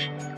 Thank